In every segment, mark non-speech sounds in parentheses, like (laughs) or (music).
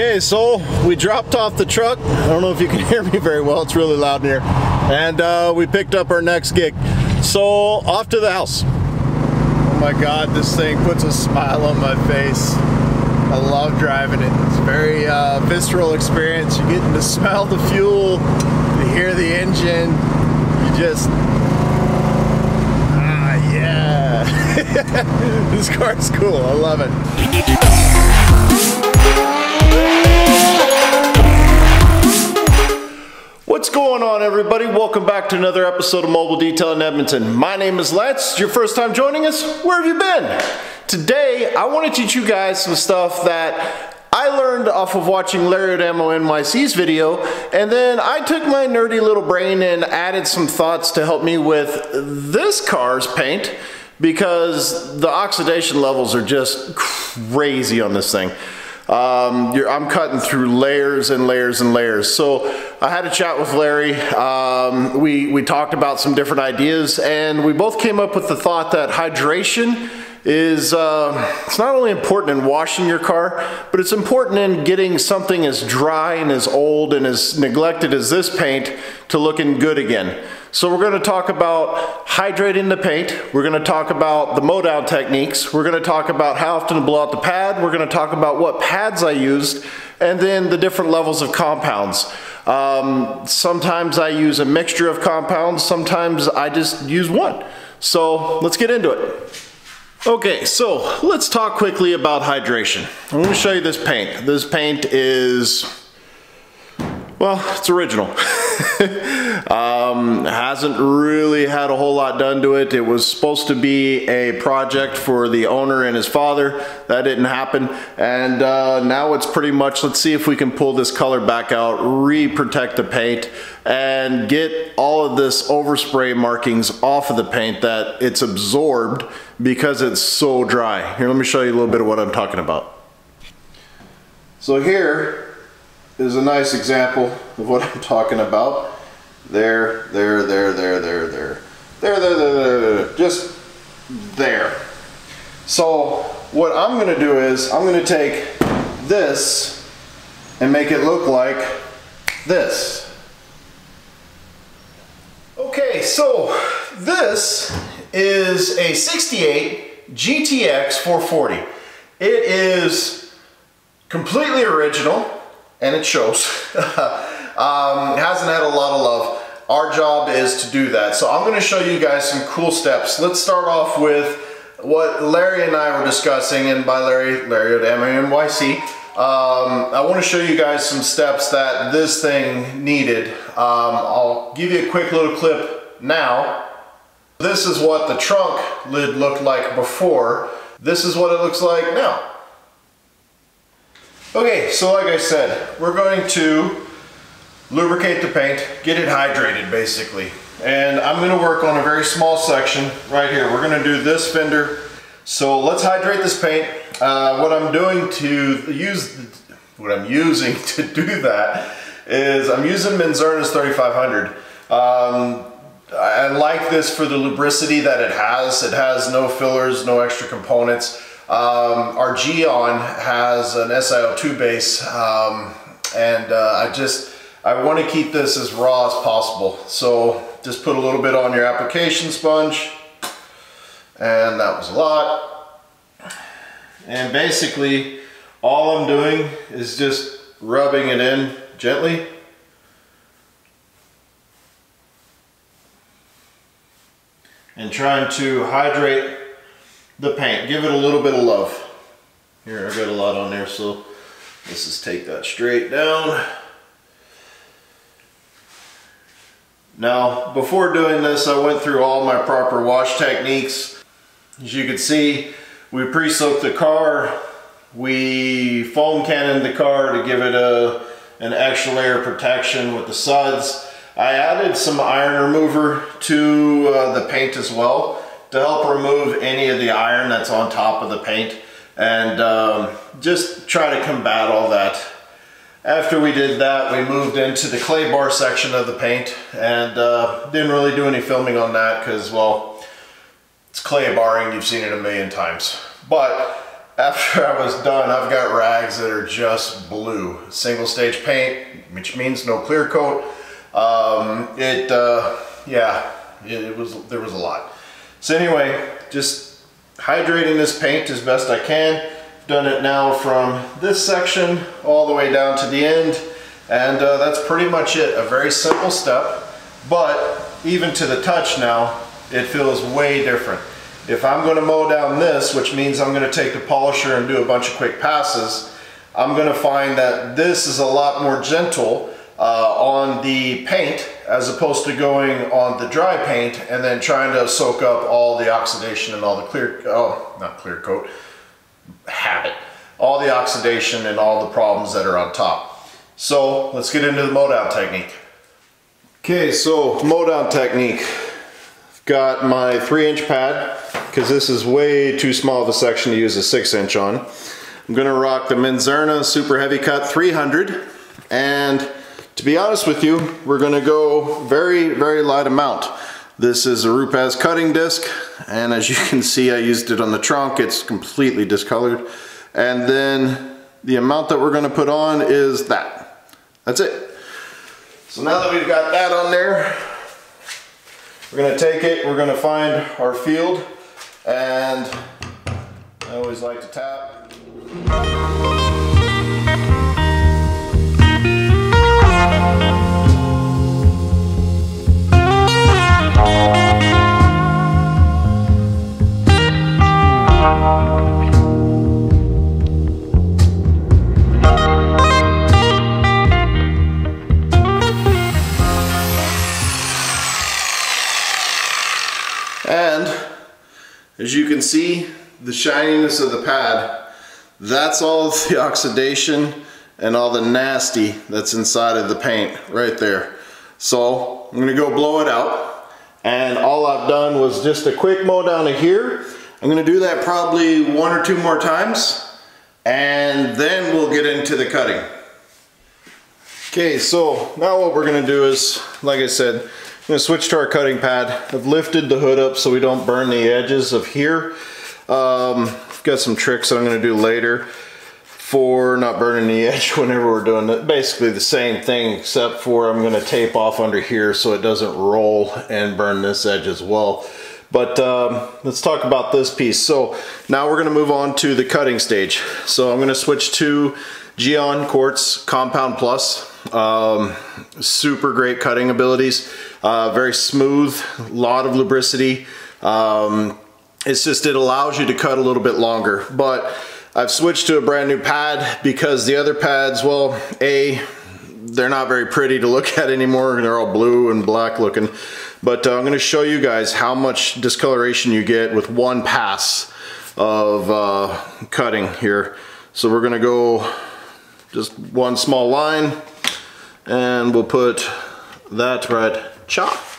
Okay, so we dropped off the truck. I don't know if you can (laughs) hear me very well. It's really loud in here. And uh, we picked up our next gig. So off to the house. Oh my God, this thing puts a smile on my face. I love driving it. It's a very uh, visceral experience. You're getting to smell the fuel, to hear the engine. You just, ah, yeah. (laughs) this car is cool. I love it. What's going on everybody? Welcome back to another episode of Mobile Detail in Edmonton. My name is Lance. It's your first time joining us? Where have you been? Today, I want to teach you guys some stuff that I learned off of watching Larry at Ammo NYC's video, and then I took my nerdy little brain and added some thoughts to help me with this car's paint because the oxidation levels are just crazy on this thing. Um, I'm cutting through layers and layers and layers. So I had a chat with Larry. Um, we, we talked about some different ideas and we both came up with the thought that hydration is uh, it's not only important in washing your car, but it's important in getting something as dry and as old and as neglected as this paint to looking good again. So we're going to talk about hydrating the paint. We're going to talk about the down techniques. We're going to talk about how often to blow out the pad. We're going to talk about what pads I used and then the different levels of compounds. Um, sometimes I use a mixture of compounds. Sometimes I just use one. So let's get into it. Okay, so let's talk quickly about hydration. I'm to show you this paint. This paint is, well, it's original. (laughs) um, hasn't really had a whole lot done to it. It was supposed to be a project for the owner and his father. That didn't happen. And uh, now it's pretty much, let's see if we can pull this color back out, re-protect the paint, and get all of this overspray markings off of the paint that it's absorbed because it's so dry. Here, let me show you a little bit of what I'm talking about. So here, is a nice example of what I'm talking about. There, there, there, there, there, there. There, there, there, there, there, just there. So what I'm gonna do is I'm gonna take this and make it look like this. Okay, so this is a 68 GTX 440. It is completely original and it shows. (laughs) um, hasn't had a lot of love. Our job is to do that. So I'm gonna show you guys some cool steps. Let's start off with what Larry and I were discussing, and by Larry, Larry at Ammo NYC, um, I wanna show you guys some steps that this thing needed. Um, I'll give you a quick little clip now. This is what the trunk lid looked like before. This is what it looks like now. Okay, so like I said, we're going to lubricate the paint, get it hydrated basically. And I'm gonna work on a very small section right here. We're gonna do this fender. So let's hydrate this paint. Uh, what I'm doing to use, what I'm using (laughs) to do that is I'm using Menzerna's 3500. Um, I like this for the lubricity that it has. It has no fillers, no extra components. Um, our Gyeon has an SiO2 base um, and uh, I just, I want to keep this as raw as possible. So just put a little bit on your application sponge and that was a lot. And basically all I'm doing is just rubbing it in gently. And trying to hydrate the paint. Give it a little bit of love. Here, I've got a lot on there, so let's just take that straight down. Now, before doing this, I went through all my proper wash techniques. As you can see, we pre-soaked the car. We foam cannoned the car to give it a, an extra layer of protection with the suds. I added some iron remover to uh, the paint as well to help remove any of the iron that's on top of the paint and um, just try to combat all that. After we did that, we moved into the clay bar section of the paint and uh, didn't really do any filming on that because, well, it's clay barring, you've seen it a million times. But after (laughs) I was done, I've got rags that are just blue. Single stage paint, which means no clear coat. Um, it, uh, yeah, it, it was, there was a lot. So anyway, just hydrating this paint as best I can. Done it now from this section all the way down to the end. And uh, that's pretty much it. A very simple step, but even to the touch now, it feels way different. If I'm gonna mow down this, which means I'm gonna take the polisher and do a bunch of quick passes, I'm gonna find that this is a lot more gentle uh, on the paint as opposed to going on the dry paint and then trying to soak up all the oxidation and all the clear, oh, not clear coat, habit, all the oxidation and all the problems that are on top. So let's get into the mow down technique. Okay, so mow down technique. Got my three inch pad because this is way too small of a section to use a six inch on. I'm gonna rock the Menzerna Super Heavy Cut 300 and to be honest with you, we're gonna go very, very light amount. This is a Rupes cutting disc and as you (laughs) can see I used it on the trunk, it's completely discolored. And then the amount that we're gonna put on is that. That's it. So now that we've got that on there, we're gonna take it, we're gonna find our field, and I always like to tap. That's all the (laughs) oxidation and all the nasty that's inside of the paint right there. So I'm gonna go blow it out. And all I've done was just a quick mow down to here. I'm gonna do that probably one or two more times and then we'll get into the cutting. Okay, so now what we're gonna do is, like I said, I'm gonna switch to our cutting pad. I've lifted the hood up so we don't burn the edges of here. Um, Got some tricks that I'm gonna do later for not burning the (laughs) edge whenever we're doing it. Basically the same thing except for I'm gonna tape off under here so it doesn't roll and burn this edge as well. But um, let's talk about this piece. So now we're gonna move on to the cutting stage. So I'm gonna switch to Gyeon Quartz Compound Plus. Um, super great cutting abilities, uh, very smooth, a lot of lubricity. Um, it's just, it allows you to cut a little bit longer, but I've switched to a brand new pad because the other pads, well, A, they're not very pretty to look (laughs) at anymore. They're all blue and black looking. But uh, I'm gonna show you guys how much discoloration you get with one pass of uh, cutting here. So we're gonna go just one small line and we'll put that right chop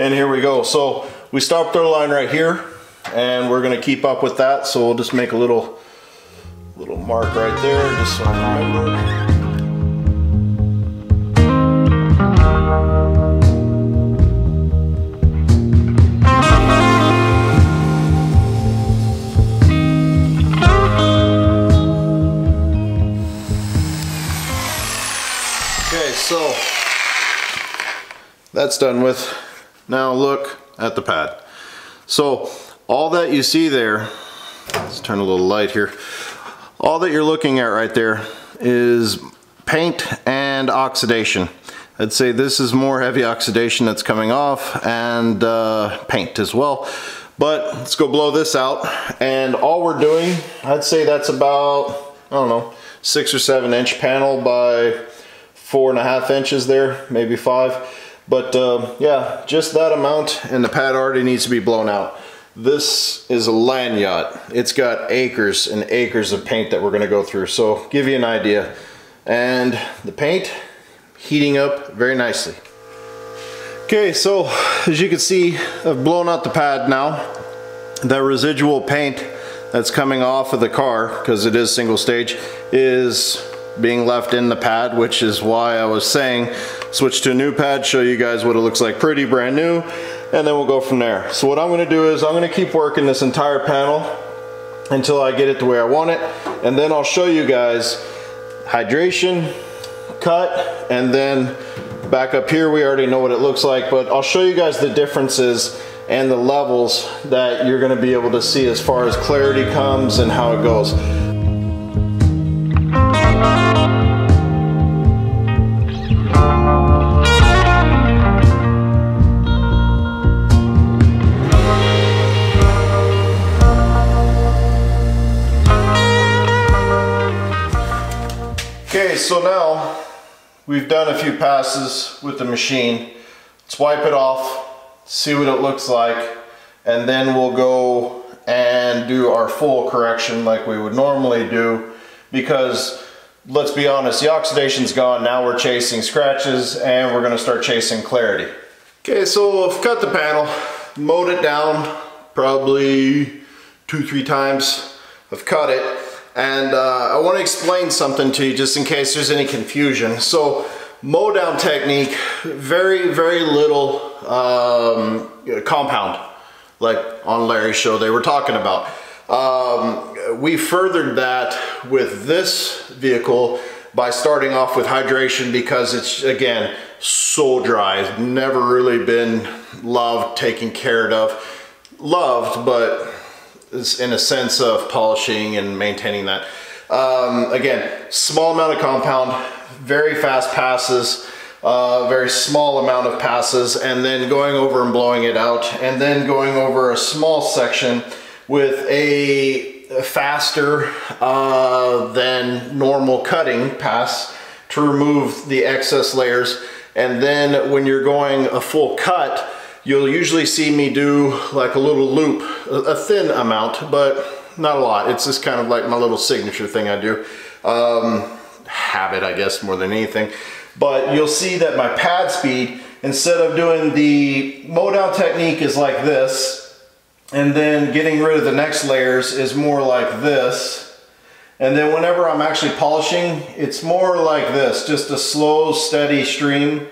and here we go. So we stopped our line right here and we're gonna keep up with that. So we'll just make a little little mark right there just so I remember. Okay, So that's done with. Now look at the pad. So all that you see there, let's turn a little light here. All that you're looking at right there is paint and oxidation. I'd say this is more heavy oxidation that's coming off and uh, paint as well. But let's go blow this out. And all we're doing, I'd say that's about, I don't know, six or seven inch panel by four and a half inches there, maybe five. But uh, yeah, just that amount and the pad already needs to be blown out. This is a land yacht. It's got acres and acres of paint that we're gonna go through. So give you an idea. And the paint heating up very nicely. Okay, so as you can see, I've blown out the pad now. That residual paint that's coming off of the car, because it is single stage, is being left in the pad, which is why I was saying switch to a new pad, show you guys what it looks like pretty brand new. and then we'll go from there. So what I'm gonna do is I'm gonna keep working this entire panel until I get it the way I want it, and then I'll show you guys hydration, cut, and then back up here we already know what it looks like, but I'll show you guys the differences and the levels that you're gonna be able to see as far as clarity comes and how it goes. So now we've done a few passes with the machine. Let's wipe it off, see what it looks like, and then we'll go and do our full correction like we would normally do because let's be honest, the oxidation's gone. Now we're chasing scratches and we're gonna start chasing clarity. Okay, so I've cut the panel, mowed it down probably two, three times. I've cut it and uh, I want to explain something to you just in case there's any confusion. So mow down technique, very, very little um, compound, like on Larry's show they were talking about. Um, we furthered that with this vehicle by starting off with hydration because it's, again, so dry. Never really been loved, taken care of. Loved, but in a sense of polishing and maintaining that. Um, again, small amount of compound, very fast passes, uh, very small amount of passes, and then going over and blowing it out, and then going over a small section with a faster uh, than normal cutting pass to remove the excess layers. And then when you're going a full cut, You'll usually see me do like a little loop, a thin amount, but not a lot. It's just kind of like my little signature thing I do. Um, habit, I guess, more than anything. But you'll see that my pad speed, instead of doing the down technique is like this, and then getting rid of the next layers is more like this. And then whenever I'm actually polishing, it's more like this, just a slow, steady stream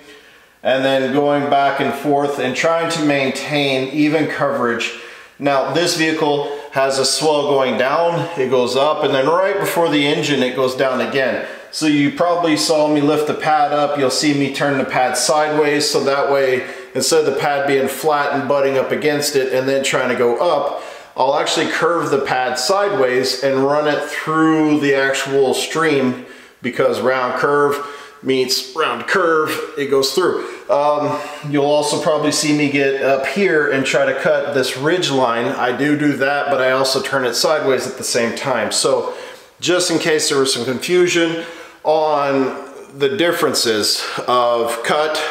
and then going back and forth and trying to maintain even coverage. Now this vehicle has a swell going down, it goes up, and then right before the engine it goes down again. So you probably saw me lift the pad up, you'll see me turn the pad sideways so that way instead of the pad being flat and butting up against it and then trying to go up, I'll actually curve the pad sideways and run it through the actual stream because round curve meets round curve, it goes through. Um, you'll also probably see me get up here and try to cut this ridge line. I do do that, but I also turn it sideways at the same time. So just in case there was some confusion on the differences of cut,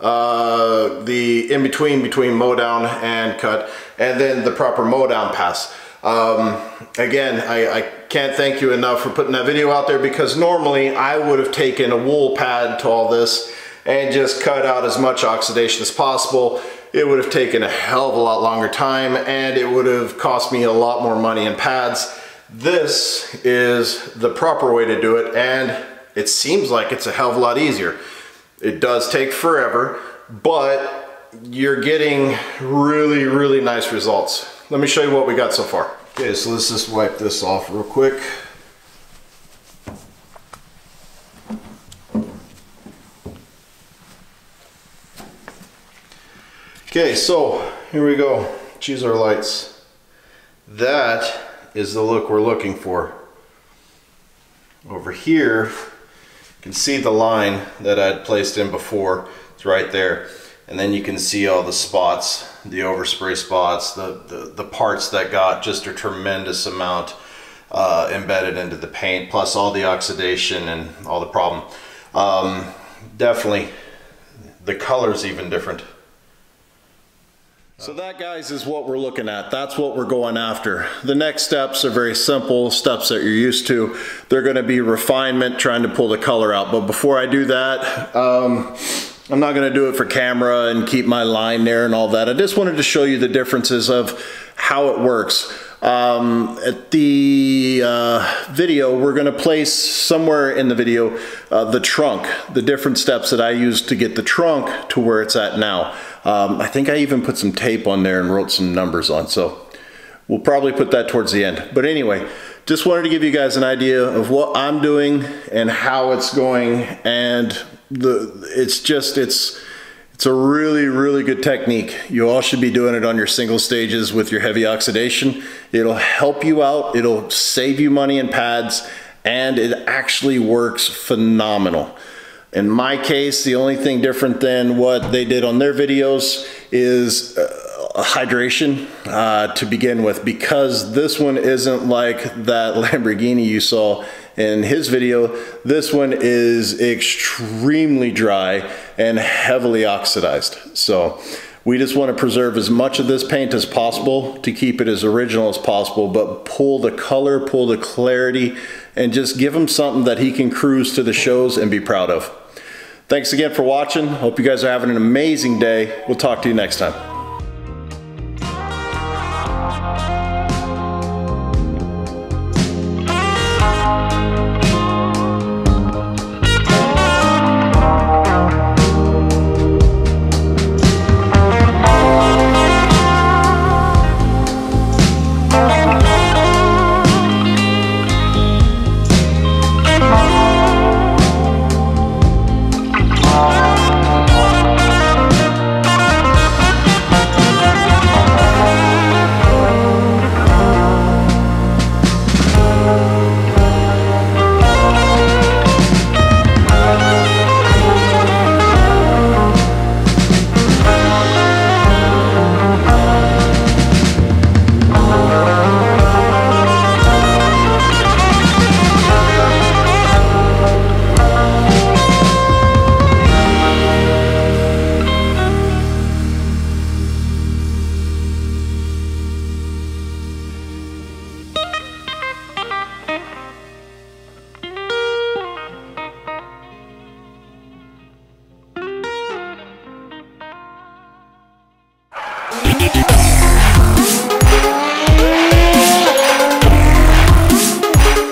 uh, the in-between between mow down and cut, and then the proper mow down pass. Um, again, I, I, can't thank you enough for putting that video out there because normally I would have taken a wool pad to all this and just cut out as much oxidation as possible. It would have taken a hell of a lot longer time and it would have cost me a lot more money in pads. This is the proper way to do it and it seems like it's a hell of a lot easier. It does take forever, but you're getting really, really nice results. Let me show you what we got so far. Okay, so let's just wipe this off real quick. Okay, so here we go. Choose our lights. That is the look we're looking for. Over here, you can see the line that I had placed in before. It's right there. And then you can see all the spots the overspray spots, the, the, the parts that got just a tremendous amount uh, embedded into the paint, plus all the oxidation and all the problem. Um, definitely, the color's even different. So that guys is what we're looking at. That's what we're going after. The next steps are very simple, steps that you're used to. They're gonna be refinement, trying to pull the color out. But before I do that, um, I'm not gonna do it for camera and keep my line there and all that. I just wanted to show you the differences of how it works. Um, at the uh, video, we're going to place somewhere in the video uh, the trunk, the different steps that I used to get the trunk to where it's at now. Um, I think I even put some tape on there and wrote some numbers on, so we'll probably put that towards the end. But anyway, just wanted to give you guys an idea of what I'm doing and how it's going and the it's just it's it's a really really good technique. You all should be doing it on your single stages with your heavy oxidation. It'll help you out. It'll save you money in pads and it actually works phenomenal. In my case the only thing different than what they did on their videos is uh, hydration uh, to begin with because this one isn't like that Lamborghini you saw in his video. This one is extremely dry and heavily oxidized. So we just want to preserve as much of this paint as possible to keep it as original as possible, but pull the color, pull the clarity, and just give him something that he can cruise to the shows and be proud of. Thanks again for watching. Hope you guys are having an amazing day. We'll talk to you next time.